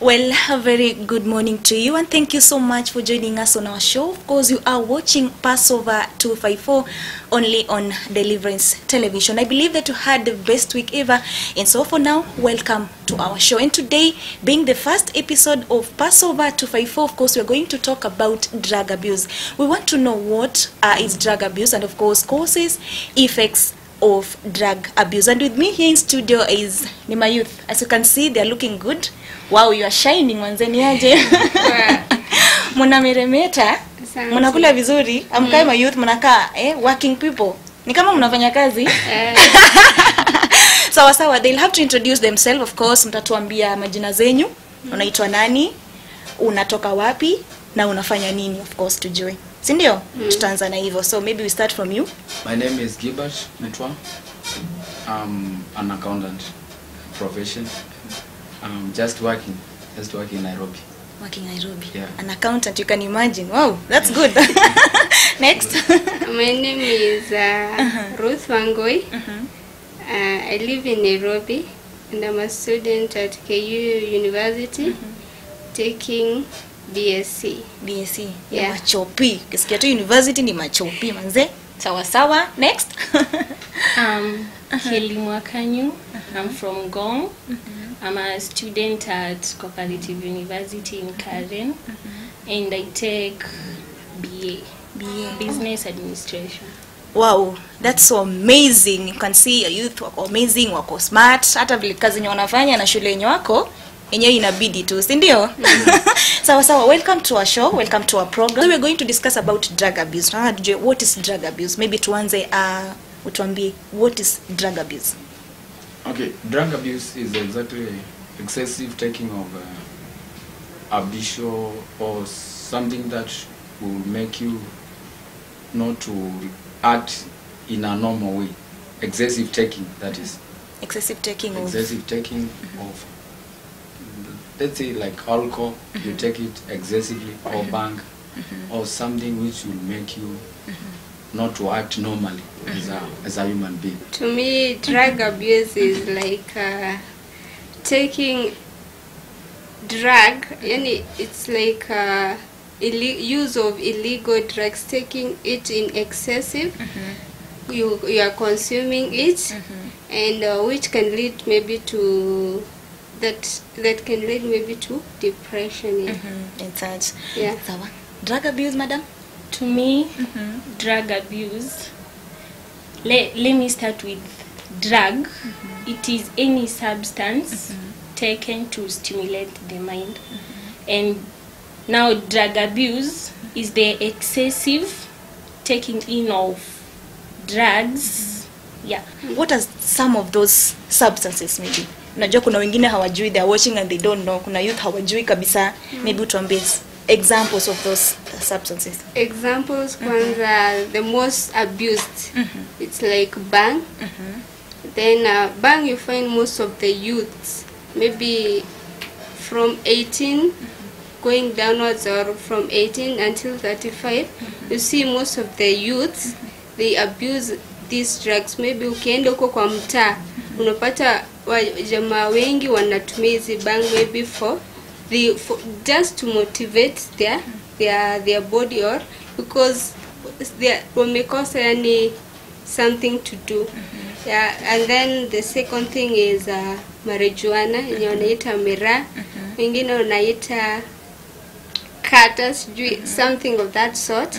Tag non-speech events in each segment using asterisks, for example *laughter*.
Well, a very good morning to you, and thank you so much for joining us on our show. Of course, you are watching Passover 254 only on Deliverance Television. I believe that you had the best week ever, and so for now, welcome to our show. And today, being the first episode of Passover 254, of course, we're going to talk about drug abuse. We want to know what uh, is drug abuse, and of course, causes, effects, of drug abuse. And with me here in studio is Nima Youth. As you can see, they are looking good. Wow, you are shining manzeni aje. *laughs* Mnameremeta. Mnakula vizuri. Amkae ma youth mnakaa eh, working people. Ni kama mnafanya kazi. Eh, *laughs* Sawa sawa, they'll have to introduce themselves of course. Mtatuambia majina zenyu. Unaitwa nani? Unatoka wapi? Na unafanya nini of course tujue. Si ndio? Tutaanza na hivyo. So maybe we start from you. My name is Gilbert Metwa. I'm an accountant profession. I'm just working, just working in Nairobi. working Nairobi. Yeah. An accountant, you can imagine. Wow, that's good. *laughs* Next. *laughs* my name is uh, Ruth Wangoi. Uh, I live in Nairobi and I'm a student at KU University taking BSc. BSc. Yeah. Ni Machopi. Kisikia tu university ni machopi manze. Sawa sawa. Next. *laughs* Um, Kelly Mwakanyu. Uh -huh. I'm from Gong. Uh -huh. I'm a student at Cooperative University in Karen, Uh -huh. and I take BA, BA. Business Administration. Wow, that's so amazing. You can see your youth wako amazing, wako smart. Hata vile kazi yenye wanafanya na shule yenye wako yenyewe inabidi tu, si ndio? *laughs* sawa sawa. Welcome to our show. Welcome to our program. So we're going to discuss about drug abuse. Ah, DJ, what is drug abuse? Maybe tuanze uh, utuambie what is drug abuse? Okay, drug abuse is exactly excessive taking of uh, abusal or something that will make you not to act in a normal way. Excessive taking, that is. Excessive taking of excessive taking of let's say like alcohol you mm-hmm. take it excessively or mm-hmm. bang mm-hmm. or something which will make you not to act normally as a as a human being. To me, drug abuse is like uh, taking drug, yani it's like uh, use of illegal drugs, taking it in excessive. You, you are consuming it, and uh, which can lead maybe to that that can lead maybe to depression. Yeah. Mhm, and such. Yeah. Sawa. Drug abuse, madam? To me, mm-hmm. drug abuse. Let, let me start with drug. Mm-hmm. It is any substance mm-hmm. taken to stimulate the mind. And now, drug abuse is the excessive taking in of drugs. Yeah. What are some of those substances maybe? Unajua kuna wengine hawajui, they are watching and they don't know. Kuna youth hawajui kabisa. Maybe utuambie examples of those substances. Examples, kwanza mm -hmm. the most abused, mm -hmm. it's like bang. Mm -hmm. Then uh, bang, you find most of the youths, maybe from 18 going downwards or from 18 until 35. You see most of the youths, they abuse these drugs. Maybe ukienda huko kwa mtaa, unapata wa- jamaa wengi wanatumia hizi bang maybe for the for, just to motivate their their their body or because they wamekosa yani something to do. Mm-hmm. Yeah and then the second thing is uh, marijuana yenye mm-hmm. wanaita miraa mm-hmm. wengine wanaita kata sijui something of that sort.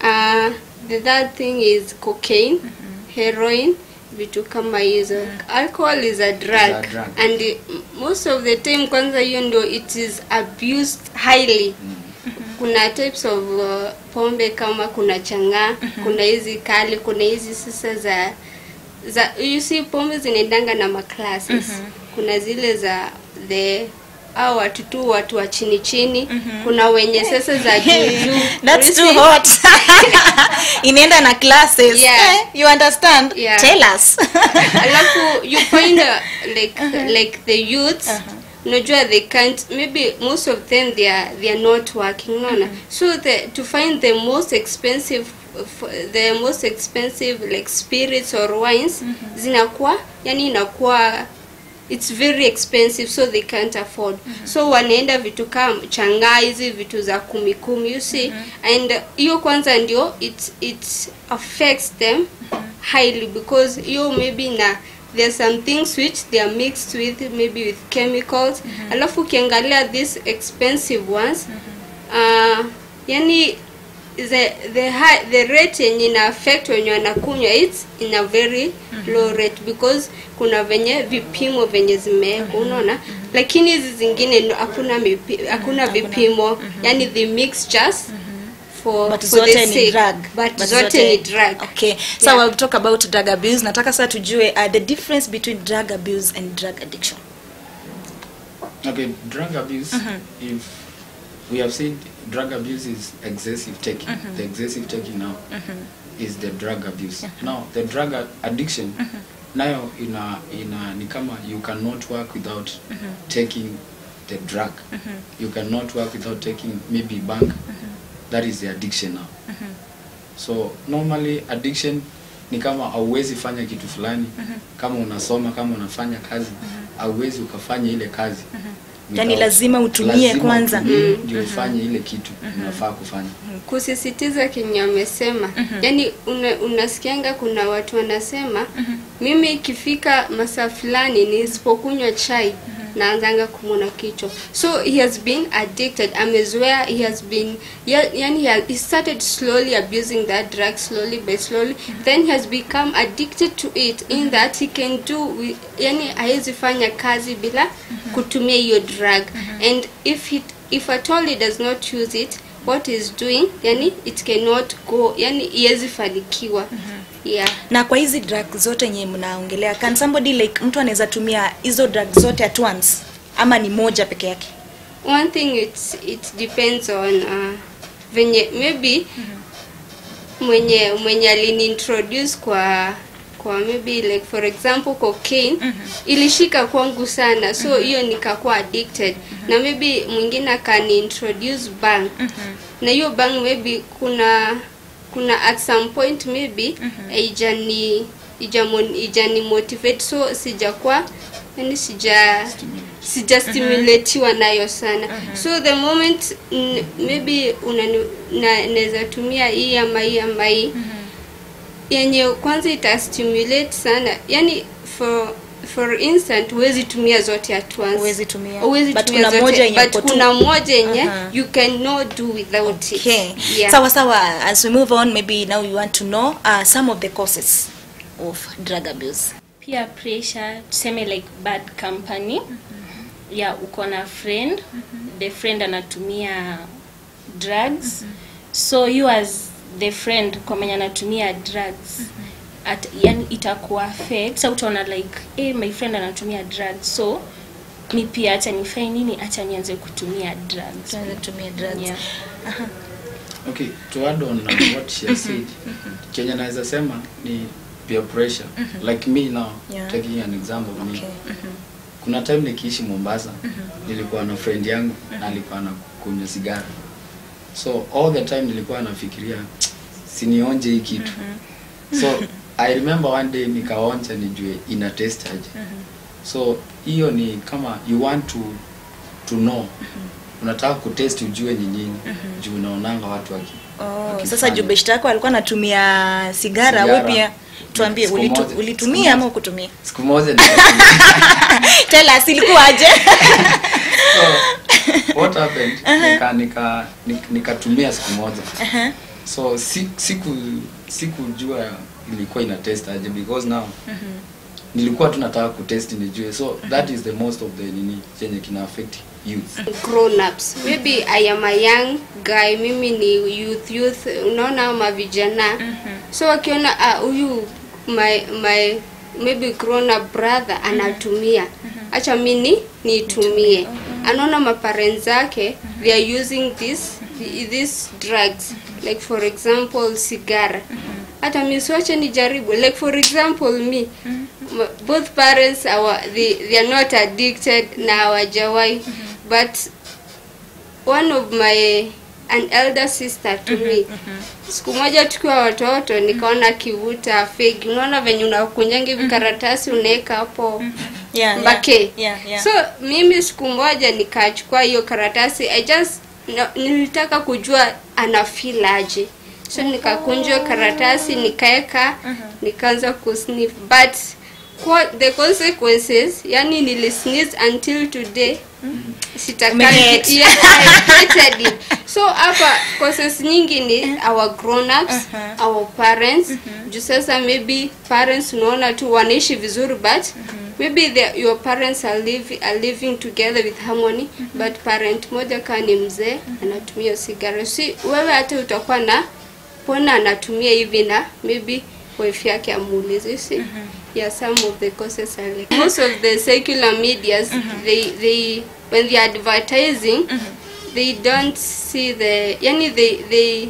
Uh, the third thing is cocaine heroin vitu kama hizo. Alcohol is a drug, is a drug. and it, most of the time kwanza hiyo ndio it is abused highly. Mm. kuna types of uh, pombe kama kuna chang'aa kuna hizi kali kuna hizi sasa za za you see pombe zinaendanga na maclasses. Kuna zile za the au watu tu watu wa chini chini mm-hmm. kuna wenye sasa za *laughs* juu That's too hot. *laughs* Inaenda na classes. Yeah. Eh, you understand? Yeah. Tell us. *laughs* alafu you find uh, like like the youths uh-huh unajua they can't maybe most of them they are they are not working unaona so the to find the most expensive the most expensive like spirits or wines mm-hmm. zinakuwa yani inakuwa it's very expensive so they can't afford mm -hmm. so wanaenda vitu kam changaa hizi vitu za kumi kumi you see mm -hmm. and hiyo uh, kwanza ndio it it affects them mm -hmm. highly because hiyo maybe na there are some things which they are mixed with maybe with chemicals mm -hmm. alafu ukiangalia these expensive ones mm -hmm. uh, yani the the high, the rate yenye ina affect wenye wanakunywa it's in a very low rate because kuna venye vipimo venye zimewekwa unaona? Lakini hizi zingine no- hakuna mipi- hakuna vipimo. Yani the mixtures for, but for zote ni drug. but, zote ni drug. Okay. So Yeah. we'll talk about drug abuse. Nataka sasa tujue uh, the difference between drug abuse and drug addiction. Okay, drug abuse, if we have said drug abuse is excessive taking, Mm -hmm. the excessive taking now mm -hmm. is the drug abuse. Now, the drug addiction mm now nayo ina, ina ni kama you cannot work without mm -hmm. taking the drug. Mm -hmm. You cannot work without taking maybe bank. Mm -hmm. That is the addiction now. Mm -hmm. So normally addiction ni kama hauwezi fanya kitu fulani mm -hmm. kama unasoma kama unafanya kazi mm -hmm. hauwezi ukafanya ile kazi Yani lazima utumie lazima kwanza. utumie ndio ufanye ile kitu unafaa kufanya. Kusisitiza kenye amesema. Yani una, unasikianga kuna watu wanasema mimi ikifika masaa fulani nisipokunywa chai naanzanga kumona kichwa. So he has been addicted. Amezoea he has been ya- yani he, he started slowly abusing that drug slowly by slowly. Then he has become addicted to it in that he can do yani hawezi fanya kazi bila kutumia hiyo drug. And if it, if at all he does not use it what is doing yani it cannot go yani iwezi fanikiwa yeah na kwa hizi drug zote yenye mnaongelea can somebody like mtu anaweza tumia hizo drug zote at once ama ni moja peke yake one thing it's, it depends on uh, venye maybe mm -hmm. mwenye mwenye aliniintroduce kwa kwa maybe like for example cocaine mm -hmm. ilishika kwangu sana so hiyo mm -hmm. nikakuwa addicted mm -hmm. na maybe mwingine akaniintroduce bank na hiyo bank maybe kuna kuna at some point maybe haijani ijamon- ijani motivate so sijakuwa yani sija sijastimulatiwa nayo sana mm -hmm. so the moment n, maybe na- naweza tumia hii ama hii ama hii mm -hmm. yenye kwanza itastimulate sana yani for for instant huwezi tumia zote at once Huwezi tumia. Huwezi But tumia kuna moja yenye but kuna moja yenye Aha. you cannot do without okay it yeah. sawa sawa as we move on maybe now you want to know uh, some of the causes of drug abuse peer pressure tuseme like bad company mm -hmm. ya yeah, uko na friend mm -hmm. the friend anatumia drugs mm -hmm. so you as the friend kwa mwenye anatumia drugs at, yani itakuwa affect sa utaona like eh my friend anatumia drugs so mi pia acha nifanye nini acha nianze kutumia drugs nianze kutumia drugs Yeah. okay to add on uh, what she has said kenya naweza sema ni peer pressure mm -hmm. like me now Yeah. taking an example okay. me mm -hmm. kuna time nikiishi mombasa mm -hmm. nilikuwa na friend yangu mm -hmm. na alikuwa anakunywa sigara so all the time nilikuwa nafikiria sinionje hii kitu so *laughs* i remember one day nikaonja nijue ina taste aje so hiyo ni kama you want to to know. Unataka kutest ujue ni nini. Juu unaonanga watu waki Oh, waki sasa juu beshta yako alikuwa anatumia sigara, Sigara. we pia tuambie ulitu, ulitumia ama ukutumia siku moja *laughs* ni. tell us ilikuwaje *laughs* so what happened? *laughs* Nika nika nikatumia nika siku moja. So siku siku sikujua ilikuwa ina test aje? Because now mm -hmm. nilikuwa tu nataka kutest nijue. So mm -hmm. that is the most of the nini chenye kina affect youth. Grown ups. Maybe i am a young guy mimi ni youth youth. Unaona mavijana. Mm -hmm. so wakiona huyu huyu my my maybe grown up brother anatumia. Mm -hmm. acha nitumie. Niitumie anaona maparents zake they are using this these drugs. Like for example sigara hata mi siwache nijaribu. Like for example me. M- both parents are, they, they are not addicted na hawajawai but one of my an elder sister to me siku moja tukiwa watoto nikaona kivuta fegi unaona venye unakunyangi vikaratasi karatasi unaweka hapo. Yeah, mbake yeah, yeah, yeah. so mimi siku moja nikachukua hiyo karatasi. I just no, nilitaka kujua ana mm so nikakunjwa karatasi nikaeka nikaanza kusniff. But the consequences yani nilisneeze until today. *laughs* I so hapa causes nyingi ni our grown ups Uh-huh. our parents. Juu sasa maybe parents unaona tu wanaishi vizuri but maybe the, your parents are, live, are living together with harmony but parent moja kaa ni mzee anatumia sigara si wewe hata utakuwa na pona anatumia hivi na maybe wife yake amuulize mm -hmm. yeah some of the causes are like most of the secular medias mm -hmm. they they when they are advertising they don't see the yani they they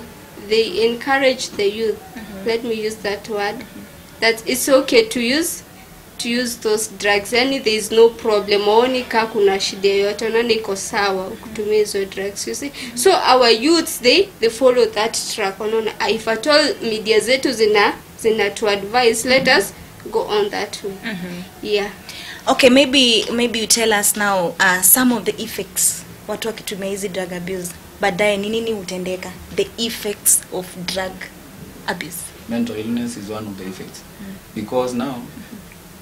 they encourage the youth mm -hmm. let me use that word mm -hmm. that it's okay to use to use those drugs. Yani there is no problem. Aoni kaa kuna shida yoyote. Unaona iko sawa kutumia hizo drugs you see. So our youths they they follow that track. Unaona "Ah, if at all media zetu zina zina to advise let us go on that way. Yeah. Okay maybe maybe you tell us now uh, some of the effects. Watu wakitumia hizi drug abuse. Baadaye ni nini hutendeka? The effects of drug abuse. Mental illness is one of the effects. Because now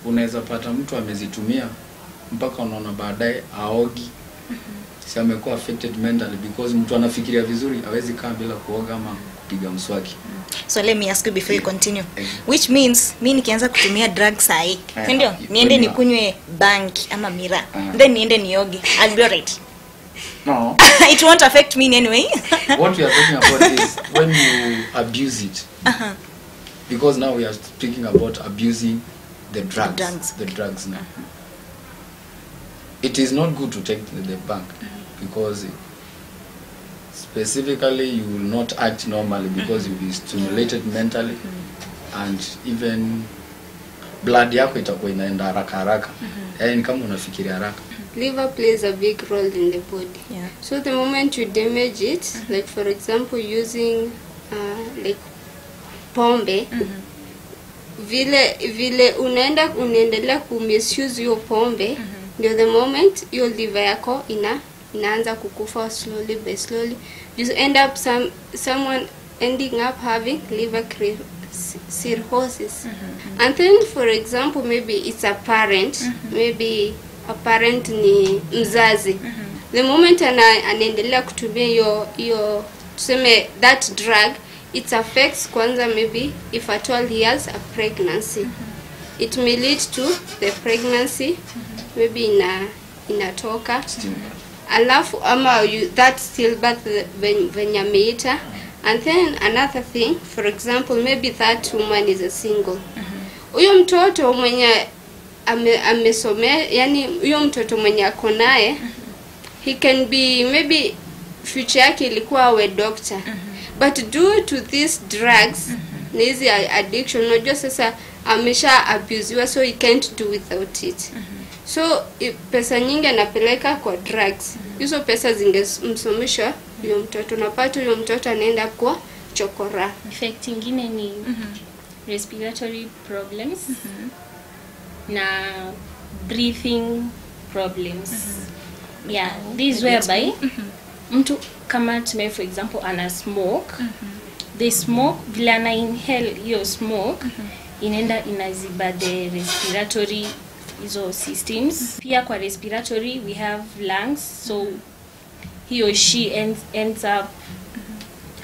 unaweza pata mtu amezitumia mpaka unaona baadaye aogi si amekuwa affected mentally because mtu anafikiria vizuri hawezi kaa bila kuoga ama kupiga mswaki. So let me ask you before you continue. Eh. which means mi nikianza kutumia drug sahi Eh, si ndio? niende nikunywe banki ama mira. Ah. then niende nioge. I'll be alright. No. *laughs* It won't affect me in any way. *laughs* What we are talking about is *laughs* when you abuse it. Uh-huh. because now we are speaking about abusing the drugs the drugs. the drugs now. It is not good to take the, the bank because specifically you will not act normally because you will be stimulated mentally and even blood yako itakuwa inaenda haraka haraka. Yaani ni kama unafikiria haraka. Liver plays a big role in the body. Yeah. so the moment you damage it like for example using uh, like pombe vile vile unaenda unaendelea kumisuse hiyo pombe mm -hmm. ndio the moment hiyo liver yako ina inaanza kukufa slowly by slowly you end up some someone ending up having liver cirrhosis mm -hmm. and then for example maybe it's a parent mm -hmm. maybe a parent ni mzazi mm -hmm. the moment ana, anaendelea kutumia hiyo hiyo tuseme that drug it affects kwanza maybe if at all he has a pregnancy. Mm -hmm. it may lead to the pregnancy mm -hmm. maybe ina inatoka. Alafu ama you, that stillbirth ven- venye ameita and then another thing for example maybe that woman is a single. Huyo mtoto mwenye ame, amesomea yani huyo mtoto mwenye ako naye he can be maybe future yake ilikuwa awe doctor but due to these drugs na hizi a- addiction unajua sasa amesha abusiwa so he can't do without it. So i- pesa nyingi anapeleka kwa drugs. Hizo pesa zingemsomesha huyo mtoto napata huyo mtoto anaenda kwa chokora. Effect ingine ni respiratory problems na breathing problems. Yeah this whereby mtu kama tume for example ana smoke mm -hmm. the smoke vile ana inhale hiyo smoke mm -hmm. inaenda inaziba the respiratory hizo systems mm -hmm. pia kwa respiratory we have lungs so he or she ends, ends up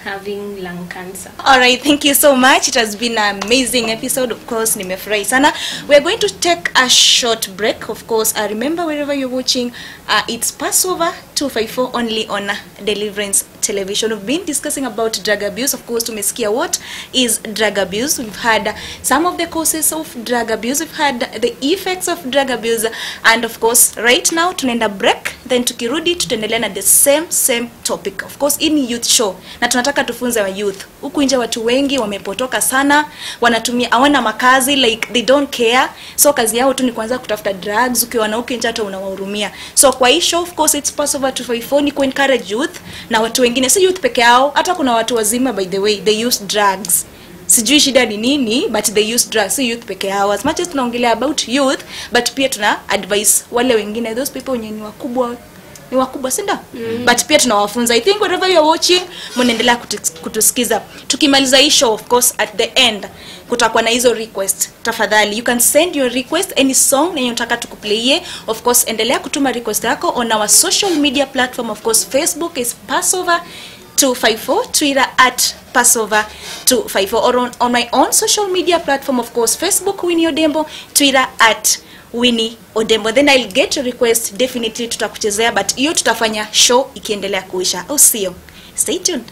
having lung cancer All right, thank you so much. It has been an amazing episode. Of course, nimefurahi sana. We are going to take a short break. Of course, I remember wherever you're watching, uh, it's Passover 254 only on uh, Deliverance Television. We've been discussing about drug abuse. Of course, tumesikia what is drug abuse. We've had uh, some of the causes of drug abuse. We've had the effects of drug abuse. And of course, right now, tunaenda break then tukirudi tutaendelea na the same same topic of course in youth show na tunataka tufunze wa youth. Huku nje watu wengi wamepotoka sana wanatumia hawana makazi like they don't care. So kazi yao tu ni kuanza kutafuta drugs. Ukiwa na huku nje hata unawahurumia. So kwa hiyo of course it's possible to for ni encourage youth na watu wengine. Si youth peke yao hata kuna watu wazima by the way they use drugs. Sijui shida ni nini but they use drugs. Si youth peke yao. As much as tunaongelea about youth but pia tuna advice wale wengine those people wenye ni wakubwa ni wakubwa sindio mm. but pia tunawafunza. I think whatever you are watching mnaendelea kutusikiza. Tukimaliza hii show of course at the end kutakuwa na hizo request tafadhali you can send your request any song nenye unataka tukuplaye of course endelea kutuma request yako on our social media platform. Of course facebook is passover 254 twitter at passover 254 or on, on my own social media platform of course facebook winio dembo twitter at winnie odembo. Then i'll get your request definitely tutakuchezea but hiyo tutafanya show ikiendelea kuisha. Au sio? Stay tuned